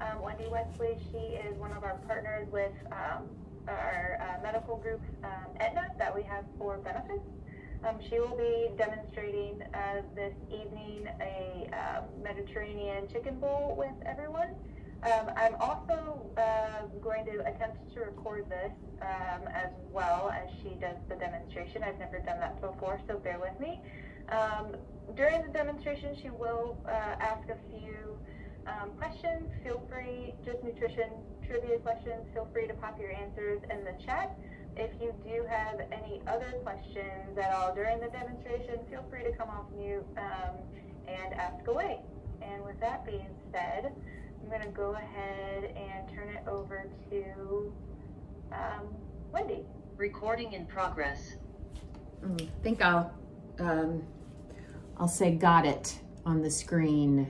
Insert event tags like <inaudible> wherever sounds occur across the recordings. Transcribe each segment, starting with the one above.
Um, Wendy Wesley, she is one of our partners with um, our uh, medical group, um, Aetna, that we have for benefits. Um, she will be demonstrating uh, this evening a um, Mediterranean chicken bowl with everyone. Um, I'm also uh, going to attempt to record this um, as well as she does the demonstration. I've never done that before, so bear with me. Um, during the demonstration, she will uh, ask a few um, questions. Feel free, just nutrition trivia questions, feel free to pop your answers in the chat. If you do have any other questions at all during the demonstration, feel free to come off mute um, and ask away. And with that being said, I'm going to go ahead and turn it over to um, Wendy. Recording in progress. Mm, I think I'll, um, I'll say got it on the screen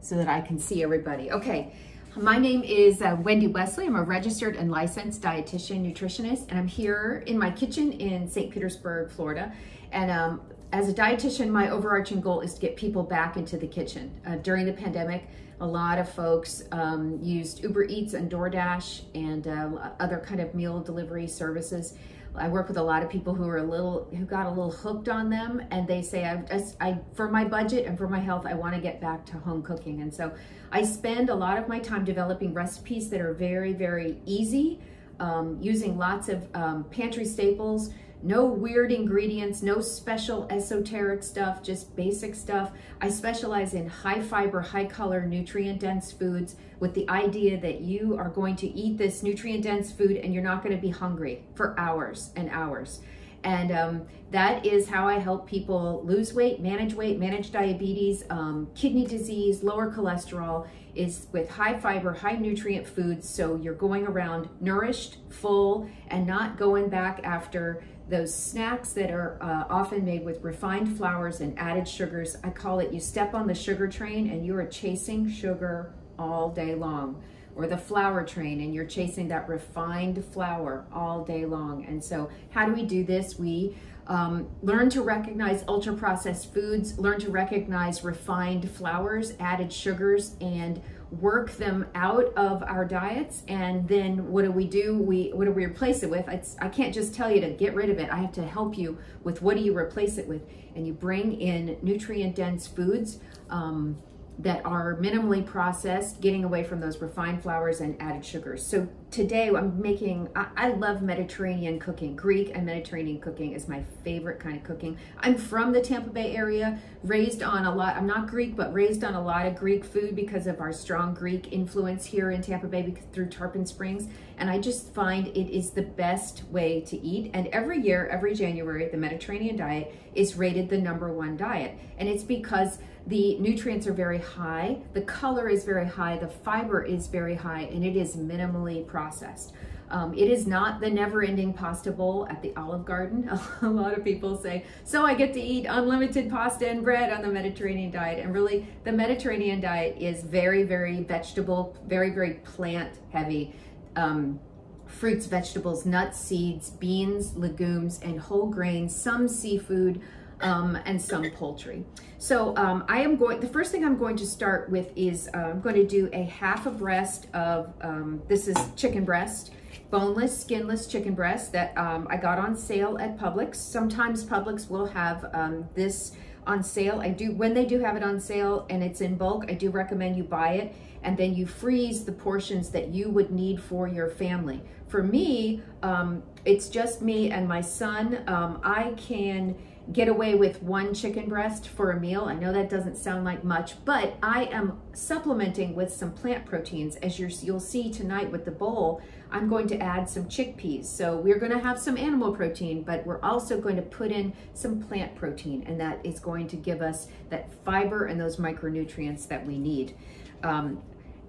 so that I can see everybody. Okay, my name is uh, Wendy Wesley. I'm a registered and licensed dietitian nutritionist, and I'm here in my kitchen in St. Petersburg, Florida. And um, as a dietitian, my overarching goal is to get people back into the kitchen. Uh, during the pandemic, a lot of folks um, used Uber Eats and DoorDash and uh, other kind of meal delivery services. I work with a lot of people who are a little who got a little hooked on them, and they say, I, just I for my budget and for my health, I want to get back to home cooking. And so I spend a lot of my time developing recipes that are very, very easy, um, using lots of um, pantry staples no weird ingredients, no special esoteric stuff, just basic stuff. I specialize in high fiber, high color, nutrient dense foods with the idea that you are going to eat this nutrient dense food and you're not going to be hungry for hours and hours. And um, that is how I help people lose weight, manage weight, manage diabetes, um, kidney disease, lower cholesterol, is with high fiber, high nutrient foods. So you're going around nourished, full, and not going back after those snacks that are uh, often made with refined flours and added sugars. I call it you step on the sugar train and you are chasing sugar all day long or the flour train and you're chasing that refined flour all day long. And so how do we do this? We um, learn to recognize ultra processed foods, learn to recognize refined flours, added sugars, and work them out of our diets. And then what do we do? We what do we replace it with? It's, i can't just tell you to get rid of it. I have to help you with what do you replace it with? And you bring in nutrient dense foods um, that are minimally processed, getting away from those refined flours and added sugars. So today I'm making, I, I, love Mediterranean cooking. Greek and Mediterranean cooking is my favorite kind of cooking. I'm from the Tampa Bay area, raised on a lot, I'm not Greek, but raised on a lot of Greek food because of our strong Greek influence here in Tampa Bay through Tarpon Springs. And I just find it is the best way to eat. And every year, every January, the Mediterranean diet is rated the number one diet. And it's because the nutrients are very high, the color is very high, the fiber is very high, and it is minimally processed. Um, it is not the never-ending pasta bowl at the Olive Garden. <laughs> A lot of people say, so I get to eat unlimited pasta and bread on the Mediterranean diet. And really, the Mediterranean diet is very, very vegetable, very, very plant heavy. Um, fruits, vegetables, nuts, seeds, beans, legumes, and whole grains, some seafood, um, and some poultry. So um, I am going, the first thing I'm going to start with is uh, I'm going to do a half a breast of, um, this is chicken breast, boneless, skinless chicken breast that um, I got on sale at Publix. Sometimes Publix will have um, this on sale. I do, when they do have it on sale and it's in bulk, I do recommend you buy it and then you freeze the portions that you would need for your family. For me, um, it's just me and my son. I can get away with one chicken breast for a meal. I know that doesn't sound like much, but I am supplementing with some plant proteins. As you'll see tonight with the bowl, I'm going to add some chickpeas. So we're gonna have some animal protein, but we're also going to put in some plant protein, and that is going to give us that fiber and those micronutrients that we need. Um,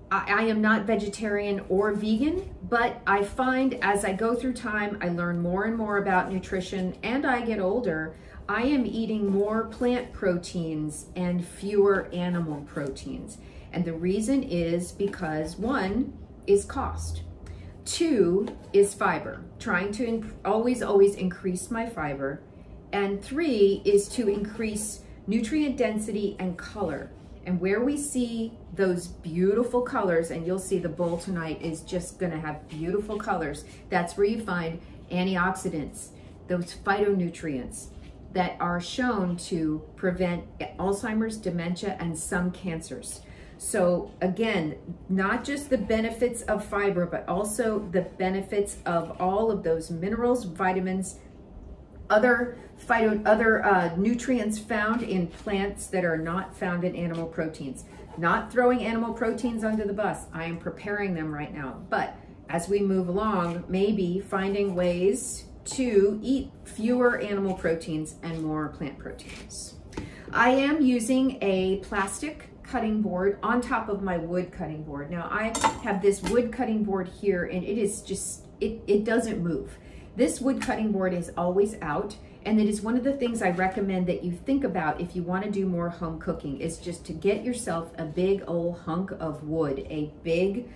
I, am not vegetarian or vegan, but I find as I go through time, I learn more and more about nutrition and I get older, I am eating more plant proteins and fewer animal proteins. And the reason is because one is cost. Two is fiber, trying to always, always increase my fiber. And three is to increase nutrient density and color. And where we see those beautiful colors, and you'll see the bowl tonight is just gonna have beautiful colors, that's where you find antioxidants, those phytonutrients that are shown to prevent Alzheimer's, dementia, and some cancers. So again, not just the benefits of fiber, but also the benefits of all of those minerals, vitamins, other phyto, other uh, nutrients found in plants that are not found in animal proteins. Not throwing animal proteins under the bus. I am preparing them right now. But as we move along, maybe finding ways to eat fewer animal proteins and more plant proteins. I am using a plastic cutting board on top of my wood cutting board. Now I have this wood cutting board here and it is just, it, it doesn't move. This wood cutting board is always out and it is one of the things I recommend that you think about if you want to do more home cooking is just to get yourself a big old hunk of wood, a big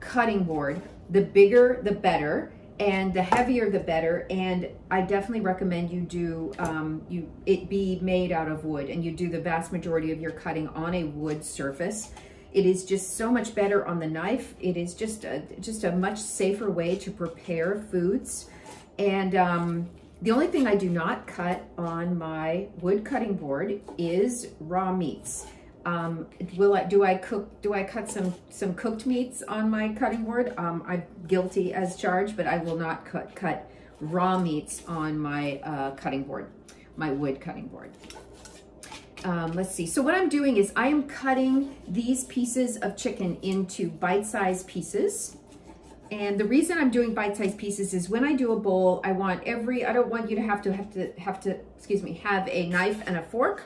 cutting board. The bigger, the better and the heavier the better and i definitely recommend you do um, you it be made out of wood and you do the vast majority of your cutting on a wood surface. It is just so much better on the knife. It is just a, just a much safer way to prepare foods. And um, the only thing i do not cut on my wood cutting board is raw meats um, will I, do I cook, do I cut some, some cooked meats on my cutting board? Um, I'm guilty as charged, but I will not cut, cut raw meats on my uh, cutting board, my wood cutting board. Um, let's see. So what I'm doing is I am cutting these pieces of chicken into bite-sized pieces. And the reason I'm doing bite-sized pieces is when I do a bowl, I want every, I don't want you to have to have to have to, excuse me, have a knife and a fork.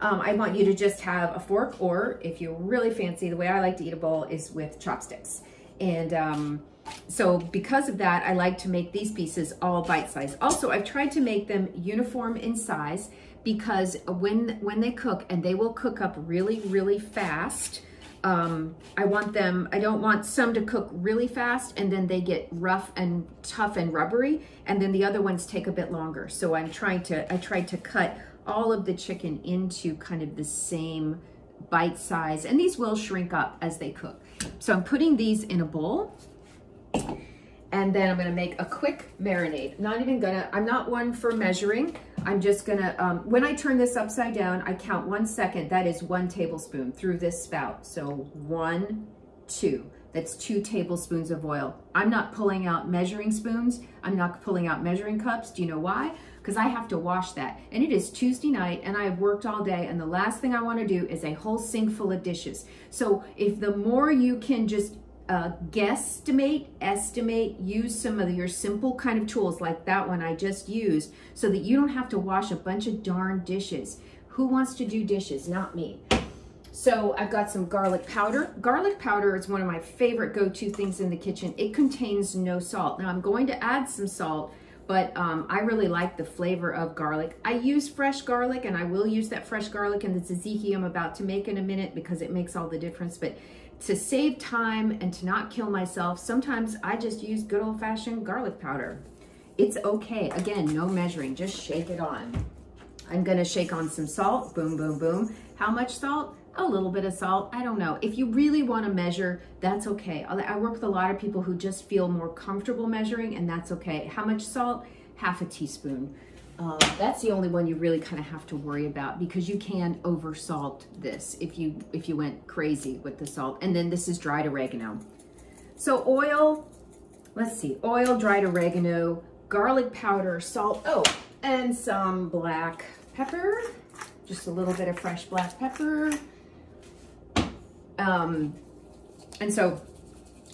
Um, I want you to just have a fork or if you're really fancy, the way I like to eat a bowl is with chopsticks. And um, so because of that, I like to make these pieces all bite-sized. Also, I've tried to make them uniform in size because when, when they cook, and they will cook up really, really fast, um, I want them, I don't want some to cook really fast and then they get rough and tough and rubbery and then the other ones take a bit longer. So I'm trying to, I tried to cut all of the chicken into kind of the same bite size and these will shrink up as they cook. So I'm putting these in a bowl and then I'm gonna make a quick marinade. Not even gonna, I'm not one for measuring. I'm just gonna, um, when I turn this upside down, I count one second. That is one tablespoon through this spout. So one, two. That's two tablespoons of oil. I'm not pulling out measuring spoons. I'm not pulling out measuring cups. Do you know why? Because I have to wash that. And it is Tuesday night and I've worked all day and the last thing I wanna do is a whole sink full of dishes. So if the more you can just uh, guesstimate, estimate, use some of your simple kind of tools like that one I just used so that you don't have to wash a bunch of darn dishes. Who wants to do dishes? Not me. So I've got some garlic powder. Garlic powder is one of my favorite go-to things in the kitchen. It contains no salt. Now I'm going to add some salt, but um, I really like the flavor of garlic. I use fresh garlic and I will use that fresh garlic in the tzatziki I'm about to make in a minute because it makes all the difference. But to save time and to not kill myself, sometimes I just use good old fashioned garlic powder. It's okay. Again, no measuring, just shake it on. I'm gonna shake on some salt, boom, boom, boom. How much salt? A little bit of salt. I don't know. If you really want to measure, that's okay. I work with a lot of people who just feel more comfortable measuring and that's okay. How much salt? Half a teaspoon. Um, that's the only one you really kind of have to worry about because you can over salt this if you if you went crazy with the salt. And then this is dried oregano. So oil, let's see, oil, dried oregano, garlic powder, salt, oh, and some black pepper. Just a little bit of fresh black pepper. Um, and so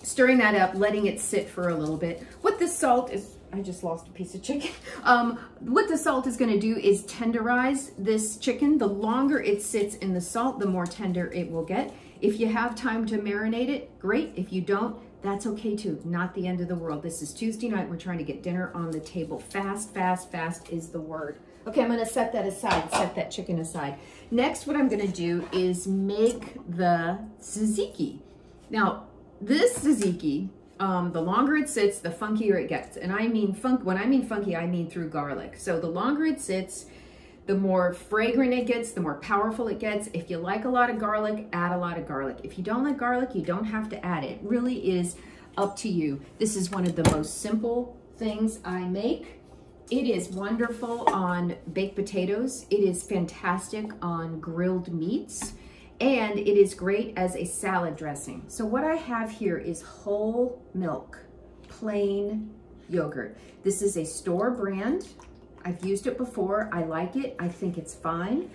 stirring that up, letting it sit for a little bit. What the salt is, I just lost a piece of chicken. <laughs> Um, what the salt is gonna do is tenderize this chicken. The longer it sits in the salt, the more tender it will get. If you have time to marinate it, great. If you don't, that's okay too. Not the end of the world. This is Tuesday night. We're trying to get dinner on the table. Fast, fast, fast is the word. Okay, I'm gonna set that aside, set that chicken aside. Next, what I'm gonna do is make the tzatziki. Now, this tzatziki, um, the longer it sits, the funkier it gets. And I mean funk, when I mean funky, I mean through garlic. So the longer it sits, the more fragrant it gets, the more powerful it gets. If you like a lot of garlic, add a lot of garlic. If you don't like garlic, you don't have to add it. It really is up to you. This is one of the most simple things I make. It is wonderful on baked potatoes. It is fantastic on grilled meats. And it is great as a salad dressing. So what I have here is whole milk, plain yogurt. This is a store brand. I've used it before. I like it. I think it's fine.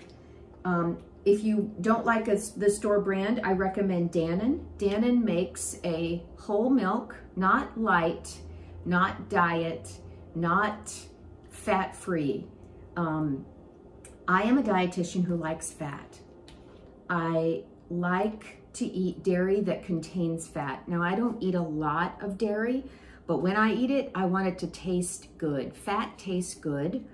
Um, if you don't like a, the store brand, I recommend Dannon. Dannon makes a whole milk, not light, not diet, not fat-free. Um, I am a dietitian who likes fat. I like to eat dairy that contains fat. Now, I don't eat a lot of dairy, but when I eat it, I want it to taste good. Fat tastes good.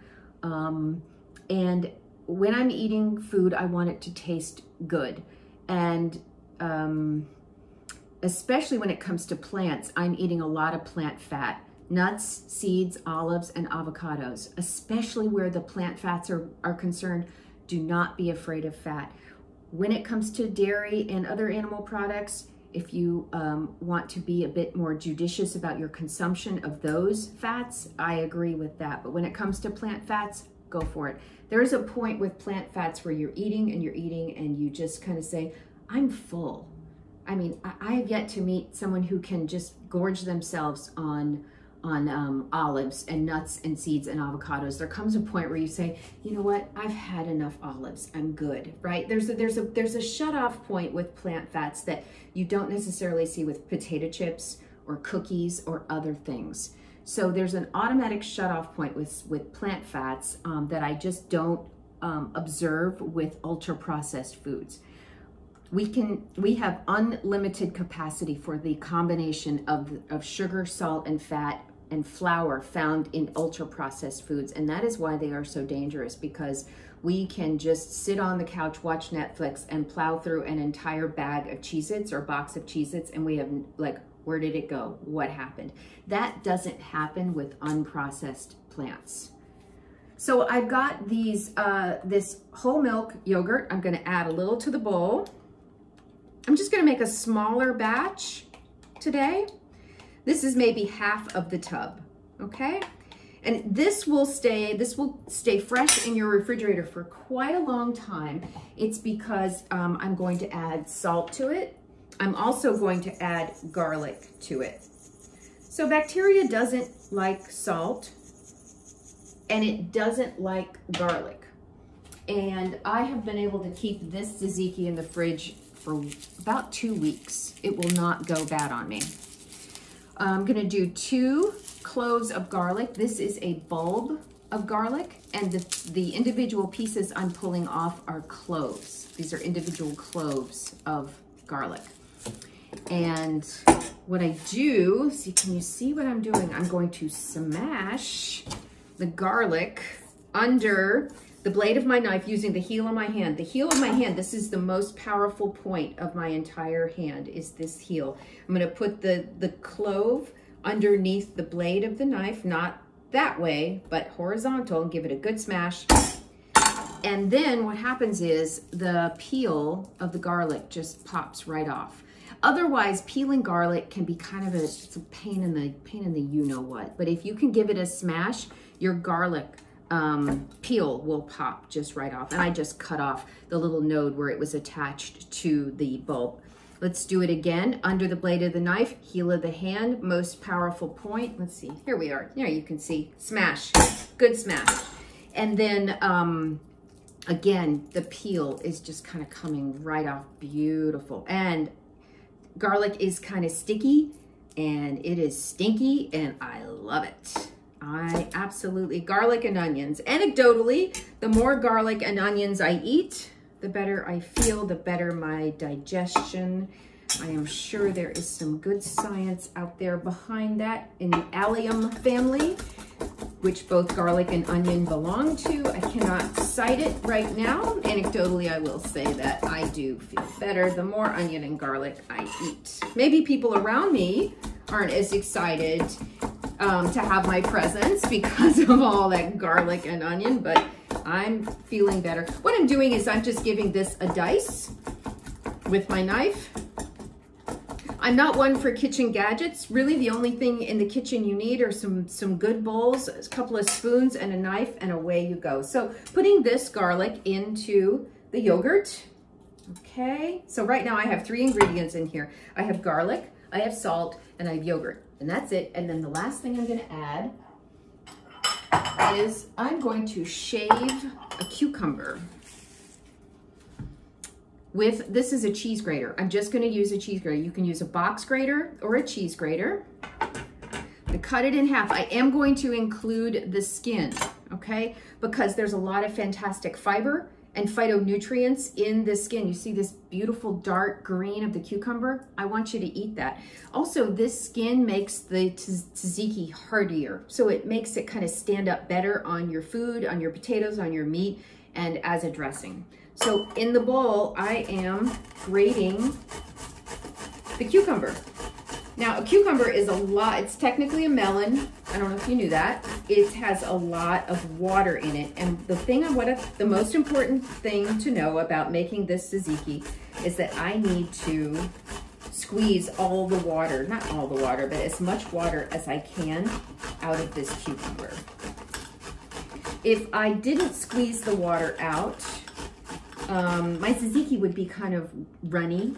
Um, and when I'm eating food, I want it to taste good. And um, especially when it comes to plants, I'm eating a lot of plant fat. Nuts, seeds, olives, and avocados, especially where the plant fats are, are concerned, do not be afraid of fat. When it comes to dairy and other animal products, if you um, want to be a bit more judicious about your consumption of those fats, I agree with that. But when it comes to plant fats, go for it. There is a point with plant fats where you're eating and you're eating and you just kind of say, I'm full. I mean, I, I have yet to meet someone who can just gorge themselves on on um, olives and nuts and seeds and avocados. There comes a point where you say, you know what, I've had enough olives. I'm good, right? There's a, there's a there's a shut off point with plant fats that you don't necessarily see with potato chips or cookies or other things. So there's an automatic shut off point with with plant fats um, that I just don't um, observe with ultra processed foods we can we have unlimited capacity for the combination of of sugar salt and fat and flour found in ultra processed foods. And that is why they are so dangerous because we can just sit on the couch, watch Netflix, and plow through an entire bag of Cheez Its or box of Cheez Its, and we have, like, where did it go? What happened? That doesn't happen with unprocessed plants. So I've got these, uh, this whole milk yogurt. I'm gonna add a little to the bowl. I'm just gonna make a smaller batch today. This is maybe half of the tub, okay? And this will stay, this will stay fresh in your refrigerator for quite a long time. It's because um, I'm going to add salt to it. I'm also going to add garlic to it. So bacteria doesn't like salt and it doesn't like garlic. And I have been able to keep this tzatziki in the fridge for about two weeks. It will not go bad on me. I'm gonna do two cloves of garlic. This is a bulb of garlic and the, the individual pieces I'm pulling off are cloves. These are individual cloves of garlic. And what I do, see, can you see what I'm doing? I'm going to smash the garlic under the blade of my knife using the heel of my hand. The heel of my hand, this is the most powerful point of my entire hand, is this heel. I'm gonna put the, the clove underneath the blade of the knife, not that way, but horizontal, and give it a good smash. And then what happens is the peel of the garlic just pops right off. Otherwise, peeling garlic can be kind of a, a pain in the pain in the you know what. But if you can give it a smash, your garlic um, peel will pop just right off. And I just cut off the little node where it was attached to the bulb. Let's do it again. Under the blade of the knife, heel of the hand, most powerful point. Let's see, here we are. There you can see, smash, good smash. And then um, again, the peel is just kind of coming right off, beautiful. And garlic is kind of sticky and it is stinky and I love it. I absolutely, garlic and onions. Anecdotally, the more garlic and onions I eat, the better I feel, the better my digestion. I am sure there is some good science out there behind that in the allium family, which both garlic and onion belong to. I cannot cite it right now. Anecdotally, I will say that I do feel better the more onion and garlic I eat. Maybe people around me aren't as excited um, to have my presence <laughs> because of all that garlic and onion, but I'm feeling better. What I'm doing is I'm just giving this a dice with my knife. I'm not one for kitchen gadgets. Really, the only thing in the kitchen you need are some, some good bowls, a couple of spoons, and a knife, and away you go. So putting this garlic into the yogurt. Okay, so right now I have three ingredients in here. I have garlic, I have salt, and I have yogurt. And that's it. And then the last thing I'm gonna add is I'm going to shave a cucumber with, this is a cheese grater. I'm just gonna use a cheese grater. You can use a box grater or a cheese grater. To cut it in half, I am going to include the skin, okay? Because there's a lot of fantastic fiber and phytonutrients in the skin. You see this beautiful dark green of the cucumber? I want you to eat that. Also, this skin makes the tzatziki hardier. So it makes it kind of stand up better on your food, on your potatoes, on your meat, and as a dressing. So in the bowl, I am grating the cucumber. Now, a cucumber is a lot, it's technically a melon. I don't know if you knew that. It has a lot of water in it. And the thing, I what a, the most important thing to know about making this tzatziki is that I need to squeeze all the water, not all the water, but as much water as I can out of this cucumber. If I didn't squeeze the water out, um, my tzatziki would be kind of runny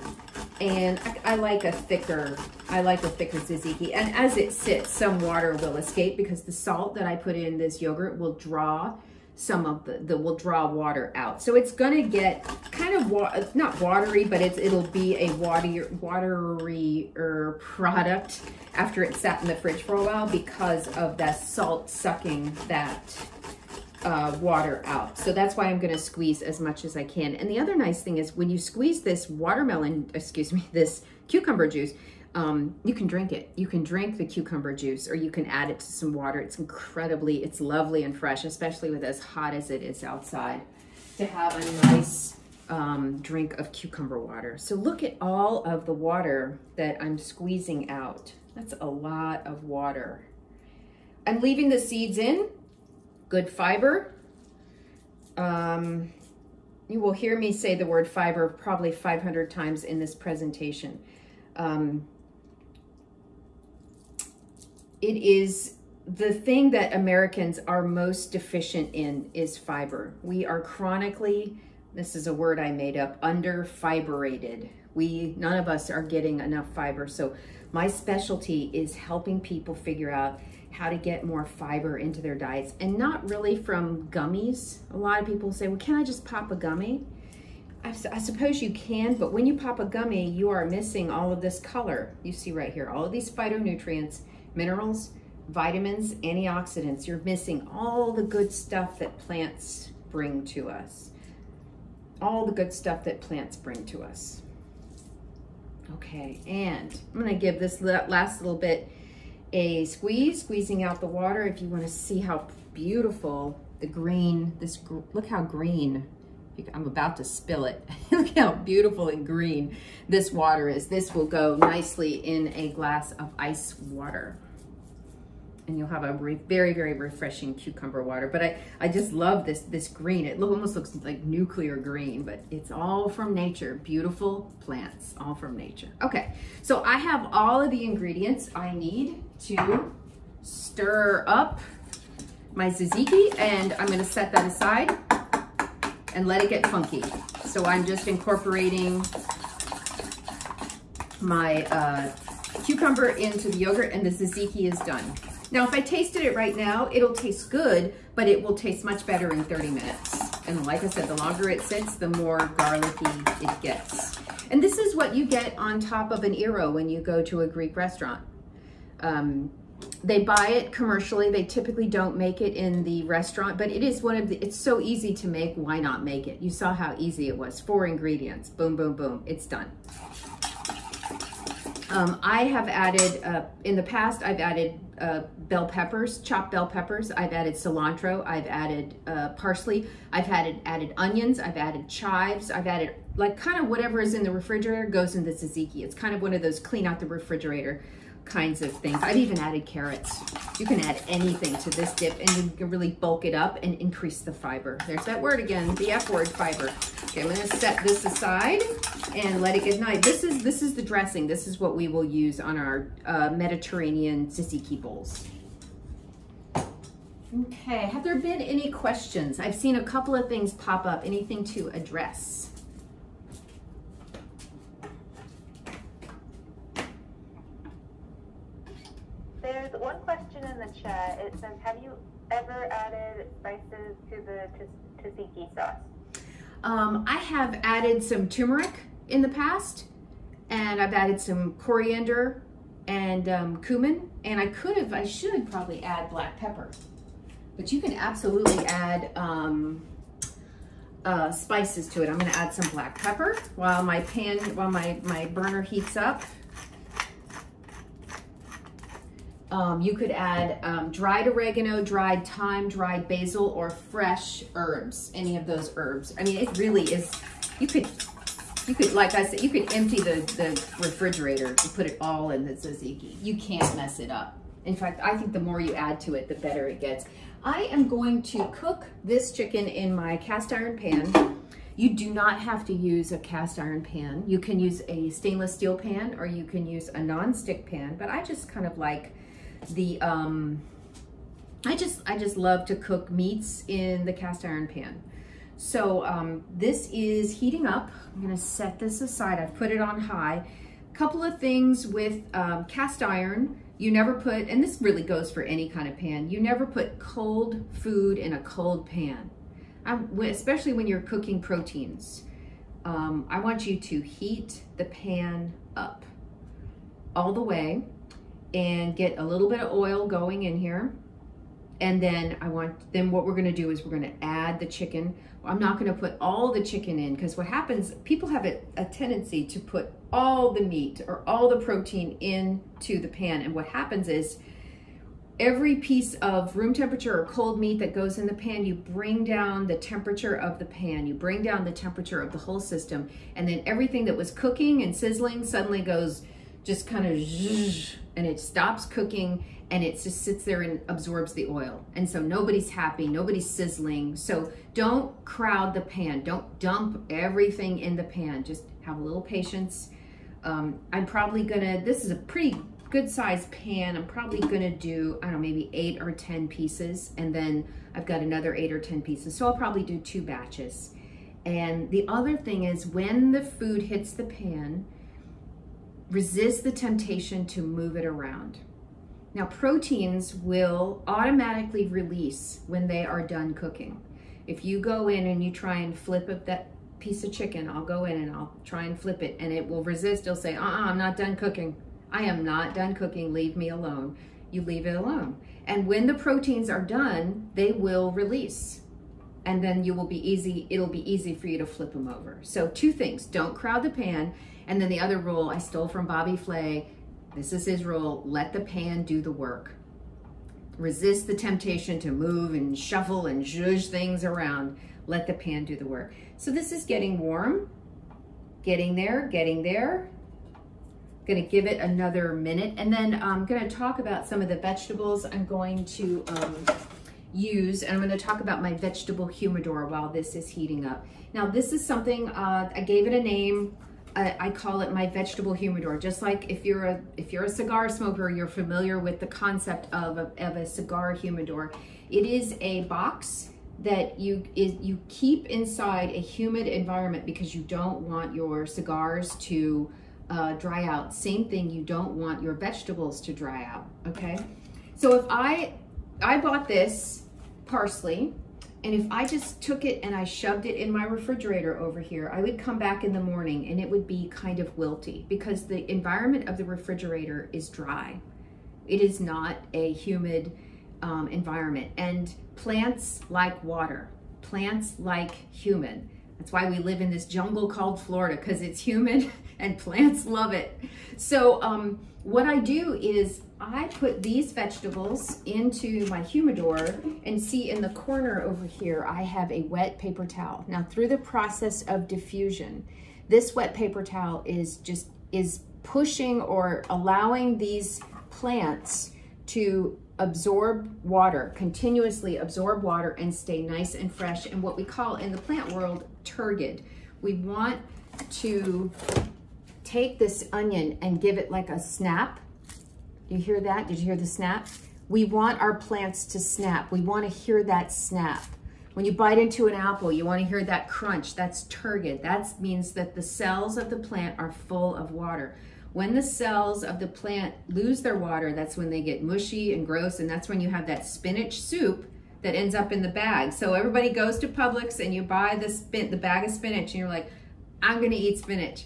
and I, I, like a thicker, I like a thicker tzatziki. And as it sits, some water will escape because the salt that I put in this yogurt will draw some of the, the will draw water out. So it's gonna get kind of, wa not watery, but it's, it'll be a watery, watery product after it's sat in the fridge for a while because of that salt sucking that uh, water out. So that's why I'm gonna squeeze as much as I can. And the other nice thing is when you squeeze this watermelon, excuse me, <laughs> this cucumber juice, um, you can drink it. You can drink the cucumber juice or you can add it to some water. It's incredibly, it's lovely and fresh, especially with as hot as it is outside to have a nice um, drink of cucumber water. So look at all of the water that I'm squeezing out. That's a lot of water. I'm leaving the seeds in good fiber. Um, you will hear me say the word fiber probably 500 times in this presentation. Um, it is the thing that Americans are most deficient in is fiber. We are chronically, this is a word I made up, under fiberated. We, none of us are getting enough fiber. So my specialty is helping people figure out how to get more fiber into their diets and not really from gummies. A lot of people say, well, can I just pop a gummy? I, I, suppose you can, but when you pop a gummy, you are missing all of this color. You see right here, all of these phytonutrients, minerals, vitamins, antioxidants. You're missing all the good stuff that plants bring to us. All the good stuff that plants bring to us. Okay, and I'm gonna give this last little bit a squeeze, squeezing out the water. If you want to see how beautiful the green, this, look how green, I'm about to spill it. <laughs> look how beautiful and green this water is. This will go nicely in a glass of ice water and you'll have a very, very refreshing cucumber water. But I, I just love this, this green. It almost looks like nuclear green, but it's all from nature. Beautiful plants, all from nature. Okay, so I have all of the ingredients I need to stir up my tzatziki and I'm gonna set that aside and let it get funky. So I'm just incorporating my uh, cucumber into the yogurt and the tzatziki is done. Now, if I tasted it right now, it'll taste good, but it will taste much better in 30 minutes. And like I said, the longer it sits, the more garlicky it gets. And this is what you get on top of an gyro when you go to a Greek restaurant. Um, they buy it commercially. They typically don't make it in the restaurant, but it is one of the, it's so easy to make. Why not make it? You saw how easy it was. Four ingredients, boom, boom, boom, it's done. Um, I have added, uh, in the past, I've added uh, bell peppers, chopped bell peppers. I've added cilantro. I've added uh, parsley. I've added, added onions. I've added chives. I've added like kind of whatever is in the refrigerator goes in the tzatziki. It's kind of one of those clean out the refrigerator kinds of things. I've even added carrots. You can add anything to this dip and you can really bulk it up and increase the fiber. There's that word again, the F word, fiber. Okay, I'm gonna set this aside and let it get nice. This is, this is the dressing. This is what we will use on our uh, Mediterranean tzatziki bowls. Okay, have there been any questions? I've seen a couple of things pop up. Anything to address? There's one question in the chat. It says, have you ever added spices to the tzatziki sauce? Um, I have added some turmeric in the past, and I've added some coriander and um, cumin, and I could have, I should probably add black pepper. But you can absolutely add um, uh, spices to it. I'm gonna add some black pepper while my pan, while my, my burner heats up. Um, you could add um, dried oregano, dried thyme, dried basil, or fresh herbs, any of those herbs. I mean, it really is, you could, you could, like I said, you could empty the, the refrigerator and put it all in the tzatziki. You can't mess it up. In fact, I think the more you add to it, the better it gets. I am going to cook this chicken in my cast iron pan. You do not have to use a cast iron pan. You can use a stainless steel pan or you can use a non-stick pan, but I just kind of like the, um, I just, I just love to cook meats in the cast iron pan. So um, this is heating up. I'm gonna set this aside. I've put it on high. Couple of things with um, cast iron. You never put, and this really goes for any kind of pan, you never put cold food in a cold pan, I'm, especially when you're cooking proteins. Um, I want you to heat the pan up all the way and get a little bit of oil going in here. And then I want, then what we're gonna do is we're gonna add the chicken. I'm not gonna put all the chicken in because what happens, people have a, a, tendency to put all the meat or all the protein into the pan. And what happens is every piece of room temperature or cold meat that goes in the pan, you bring down the temperature of the pan, you bring down the temperature of the whole system. And then everything that was cooking and sizzling suddenly goes just kind of zzz, and it stops cooking and it just sits there and absorbs the oil. And so nobody's happy, nobody's sizzling. So don't crowd the pan. Don't dump everything in the pan. Just have a little patience. Um, I'm probably gonna, this is a pretty good sized pan. I'm probably gonna do, I don't know, maybe eight or 10 pieces. And then I've got another eight or 10 pieces. So I'll probably do two batches. And the other thing is when the food hits the pan, resist the temptation to move it around. Now, proteins will automatically release when they are done cooking. If you go in and you try and flip up that piece of chicken, I'll go in and I'll try and flip it and it will resist. It'll say, uh-uh, I'm not done cooking. I am not done cooking, leave me alone. You leave it alone. And when the proteins are done, they will release. And then you will be easy, it'll be easy for you to flip them over. So two things, don't crowd the pan. And then the other rule I stole from Bobby Flay, this is his rule, let the pan do the work. Resist the temptation to move and shuffle and zhuzh things around. Let the pan do the work. So this is getting warm, getting there, getting there. Gonna give it another minute and then I'm gonna talk about some of the vegetables I'm going to um, use and I'm gonna talk about my vegetable humidor while this is heating up. Now this is something, uh, I gave it a name, I, call it my vegetable humidor. Just like if you're a if you're a cigar smoker, you're familiar with the concept of a, of a cigar humidor. It is a box that you is you keep inside a humid environment because you don't want your cigars to uh, dry out. Same thing, you don't want your vegetables to dry out. Okay, so if I I bought this parsley and if I just took it and I shoved it in my refrigerator over here, I would come back in the morning and it would be kind of wilty because the environment of the refrigerator is dry. It is not a humid um, environment. And plants like water. Plants like human. That's why we live in this jungle called Florida because it's humid <laughs> and plants love it. So um, what I do is I put these vegetables into my humidor and see in the corner over here, I have a wet paper towel. Now through the process of diffusion, this wet paper towel is just, is pushing or allowing these plants to absorb water, continuously absorb water and stay nice and fresh and what we call in the plant world turgid. We want to take this onion and give it like a snap. You hear that? Did you hear the snap? We want our plants to snap. We want to hear that snap. When you bite into an apple, you want to hear that crunch. That's turgid. That means that the cells of the plant are full of water. When the cells of the plant lose their water, that's when they get mushy and gross, and that's when you have that spinach soup that ends up in the bag. So everybody goes to Publix and you buy the spin, the bag of spinach, and you're like, I'm gonna eat spinach.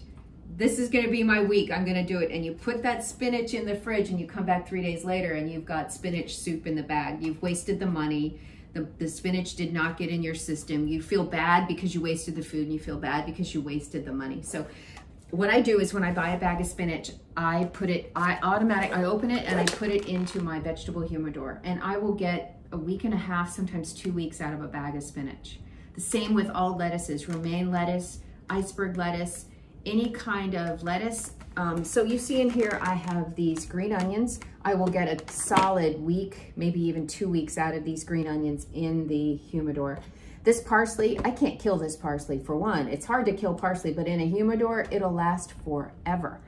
This is gonna be my week. I'm gonna do it. And you put that spinach in the fridge, and you come back three days later, and you've got spinach soup in the bag. You've wasted the money. The, the spinach did not get in your system. You feel bad because you wasted the food, and you feel bad because you wasted the money. So what I do is when I buy a bag of spinach, I put it, I automatic, I open it and I put it into my vegetable humidor and I will get a week and a half, sometimes two weeks out of a bag of spinach. The same with all lettuces, romaine lettuce, iceberg lettuce, any kind of lettuce. Um, so you see in here, I have these green onions. I will get a solid week, maybe even two weeks out of these green onions in the humidor. This parsley, I can't kill this parsley for one. It's hard to kill parsley, but in a humidor, it'll last forever.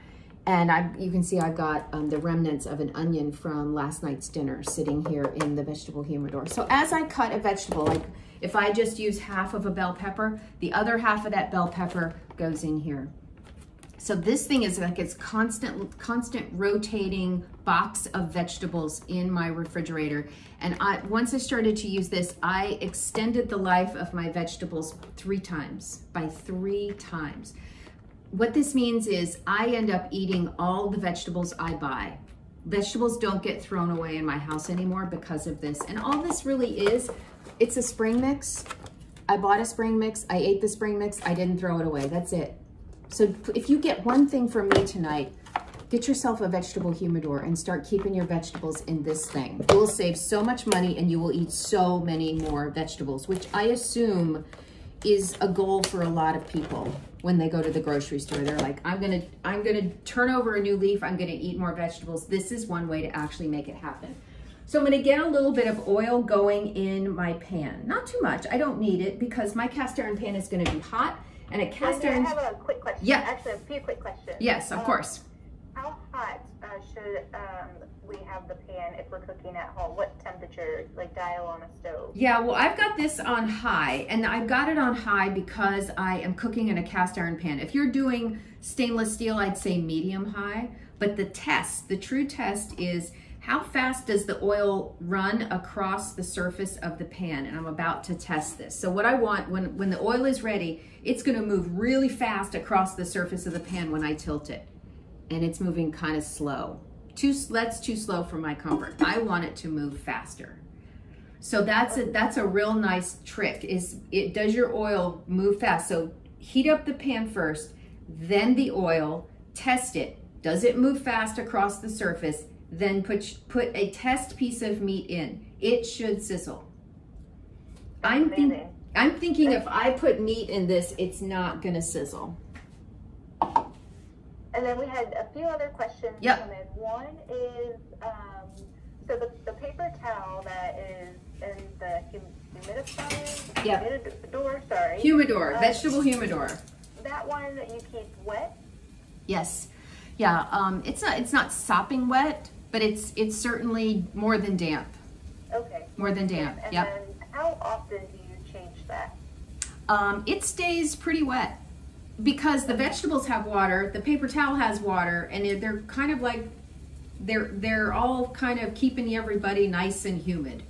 And I, you can see I've got um, the remnants of an onion from last night's dinner sitting here in the vegetable humidor. So as I cut a vegetable, like if I just use half of a bell pepper, the other half of that bell pepper goes in here. So this thing is like it's constant, constant rotating box of vegetables in my refrigerator. And I, once I started to use this, I extended the life of my vegetables three times, by three times. What this means is I end up eating all the vegetables I buy. Vegetables don't get thrown away in my house anymore because of this. And all this really is, it's a spring mix. I bought a spring mix, I ate the spring mix, I didn't throw it away, that's it. So if you get one thing from me tonight, get yourself a vegetable humidor and start keeping your vegetables in this thing. You will save so much money and you will eat so many more vegetables, which I assume is a goal for a lot of people when they go to the grocery store. They're like, I'm gonna, I'm gonna turn over a new leaf, I'm gonna eat more vegetables. This is one way to actually make it happen. So I'm gonna get a little bit of oil going in my pan. Not too much, I don't need it because my cast iron pan is gonna be hot and a cast iron. I have a quick question. Yeah. Actually, a few quick questions. Yes, of Um, course. How hot uh, should um, we have the pan if we're cooking at home? What temperature, like dial on a stove? Yeah, well, I've got this on high, and I've got it on high because I am cooking in a cast iron pan. If you're doing stainless steel, I'd say medium high, but the test, the true test is how fast does the oil run across the surface of the pan? And I'm about to test this. So what I want, when, when the oil is ready, it's gonna move really fast across the surface of the pan when I tilt it. And it's moving kind of slow. Too, that's too slow for my comfort. I want it to move faster. So that's a that's a real nice trick. Is it does your oil move fast? So heat up the pan first, then the oil. Test it. Does it move fast across the surface? Then put put a test piece of meat in. It should sizzle. I'm think, I'm thinking if I put meat in this, it's not gonna sizzle. And then we had a few other questions Yep. come in. One is, um, so the, the paper towel that is in the hum- humidifier, Yep. humidor, sorry, Humidor, Uh, vegetable humidor. that one that you keep wet. Yes, yeah. Um, it's not it's not sopping wet, but it's it's certainly more than damp. Okay. More than damp. And Yep. then how often do you change that? Um, it stays pretty wet because the vegetables have water, the paper towel has water, and they're- they're kind of like they're they're all kind of keeping everybody nice and humid.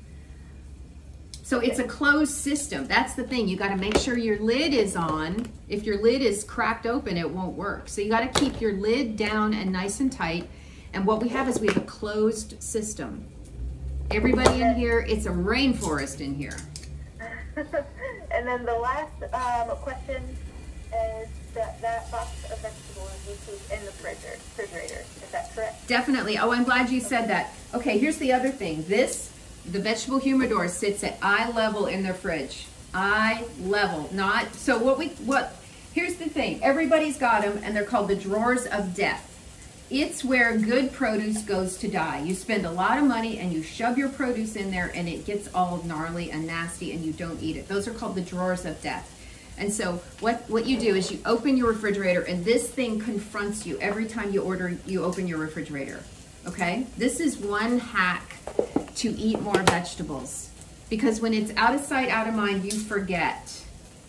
So it's a closed system. That's the thing. You got to make sure your lid is on. If your lid is cracked open, it won't work. So you got to keep your lid down and nice and tight. And what we have is we have a closed system. Everybody in here, it's a rainforest in here. <laughs> and then the last um, question is that that box of vegetables you keep in the refrigerator. refrigerator. Is that correct? Definitely. Oh, I'm glad you said that. Okay, here's the other thing. This, the vegetable humidor sits at eye level in their fridge. Eye level, not, so what we, what, here's the thing. Everybody's got them and they're called the drawers of death. It's where good produce goes to die. You spend a lot of money and you shove your produce in there and it gets all gnarly and nasty and you don't eat it. Those are called the drawers of death. And so what, what you do is you open your refrigerator and this thing confronts you every time you order, you open your refrigerator. Okay? This is one hack to eat more vegetables. Because when it's out of sight, out of mind, you forget.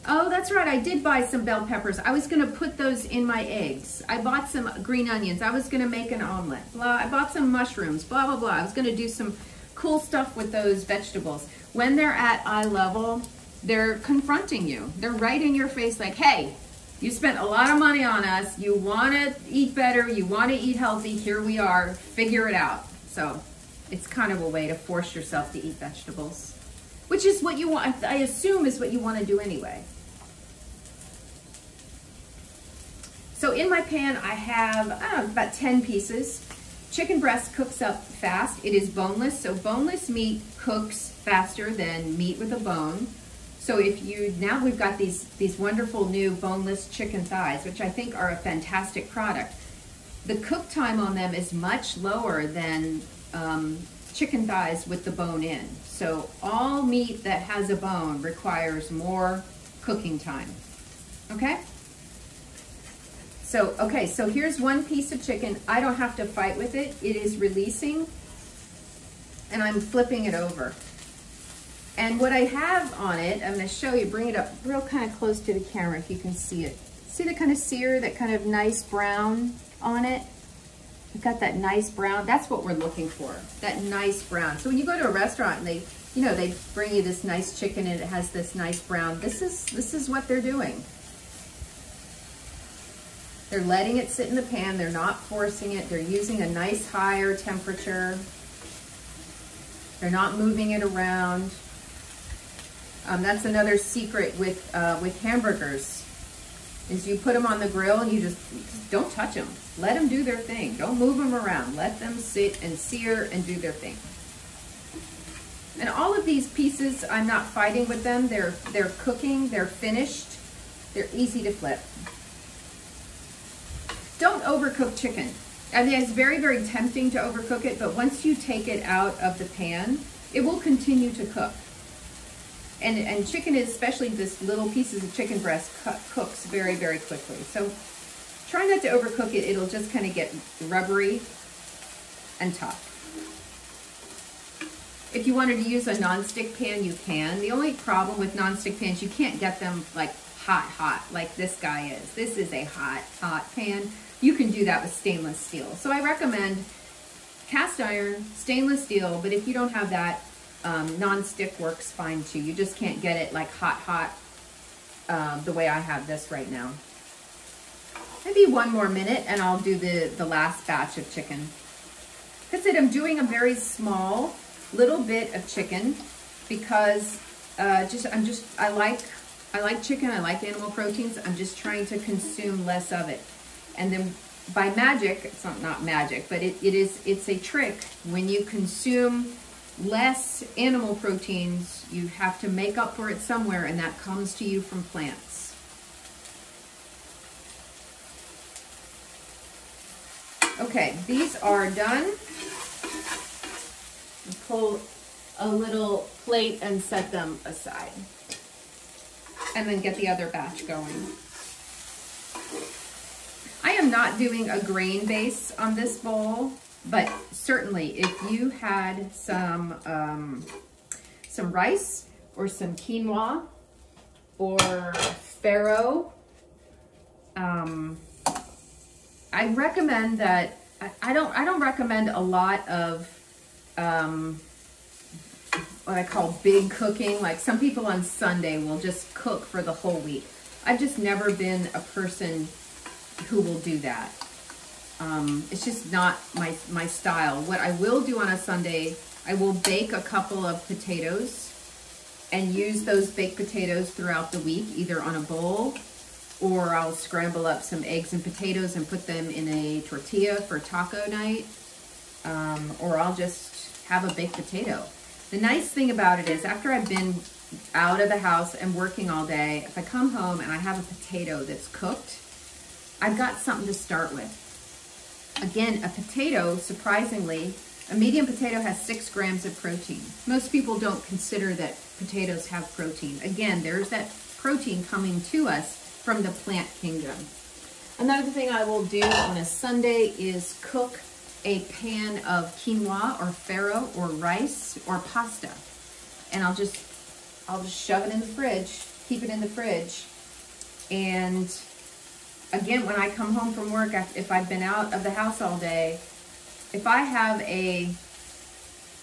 Oh, that's right. I did buy some bell peppers. I was going to put those in my eggs. I bought some green onions. I was going to make an omelet. Blah. I bought some mushrooms. Blah, blah, blah. I was going to do some cool stuff with those vegetables. When they're at eye level, they're confronting you. They're right in your face like, hey, you spent a lot of money on us. You want to eat better. You want to eat healthy. Here we are. Figure it out. So it's kind of a way to force yourself to eat vegetables, which is what you want. I assume is what you want to do anyway. So in my pan, I have, know, about 10 pieces. Chicken breast cooks up fast. It is boneless, so boneless meat cooks faster than meat with a bone. So if you, now we've got these, these wonderful new boneless chicken thighs, which I think are a fantastic product. The cook time on them is much lower than um, chicken thighs with the bone in. So all meat that has a bone requires more cooking time. Okay? So, okay, so here's one piece of chicken. I don't have to fight with it. It is releasing and I'm flipping it over. And what I have on it, I'm gonna show you, bring it up real kind of close to the camera if you can see it. See the kind of sear, that kind of nice brown on it? We've got that nice brown. That's what we're looking for, that nice brown. So when you go to a restaurant and they, you know, they bring you this nice chicken and it has this nice brown, this is, this is what they're doing. They're letting it sit in the pan. They're not forcing it. They're using a nice higher temperature. They're not moving it around. Um, that's another secret with uh, with hamburgers is you put them on the grill and you just, just don't touch them. Let them do their thing. Don't move them around. Let them sit and sear and do their thing. And all of these pieces, I'm not fighting with them. They're they're cooking. They're finished. They're easy to flip. Don't overcook chicken. I mean, it's very, very tempting to overcook it, but once you take it out of the pan, it will continue to cook. And, and chicken is, especially this little pieces of chicken breast, cooks very, very quickly. So try not to overcook it. It'll just kind of get rubbery and tough. If you wanted to use a non-stick pan, you can. The only problem with non-stick pans, you can't get them like hot, hot, like this guy is. This is a hot, hot pan you can do that with stainless steel. So I recommend cast iron, stainless steel, but if you don't have that, um, non-stick works fine too. You just can't get it like hot, hot, uh, the way I have this right now. Maybe one more minute and I'll do the, the last batch of chicken. Like I said, I'm doing a very small little bit of chicken because uh, just I'm just, I like, I like chicken, I like animal proteins. I'm just trying to consume less of it. And then by magic, it's not, not magic, but it, it is, it's a trick. When you consume less animal proteins, you have to make up for it somewhere, and that comes to you from plants. Okay, these are done. Pull a little plate and set them aside. And then get the other batch going. I am not doing a grain base on this bowl, but certainly if you had some, um, some rice or some quinoa or farro, um, I recommend that, I, I, don't, I don't recommend a lot of, um, what I call big cooking. Like some people on Sunday will just cook for the whole week. I've just never been a person who will do that. Um, it's just not my, my style. What I will do on a Sunday, I will bake a couple of potatoes and use those baked potatoes throughout the week, either on a bowl or I'll scramble up some eggs and potatoes and put them in a tortilla for taco night, um, or I'll just have a baked potato. The nice thing about it is after I've been out of the house and working all day, if I come home and I have a potato that's cooked, I've got something to start with. again, a potato, surprisingly, a medium potato has six grams of protein. Most people don't consider that potatoes have protein. Again, there's that protein coming to us from the plant kingdom. Another thing I will do on a Sunday is cook a pan of quinoa or farro or rice or pasta. And I'll just, I'll just shove it in the fridge, keep it in the fridge. And again, when I come home from work, if I've been out of the house all day, if I have a,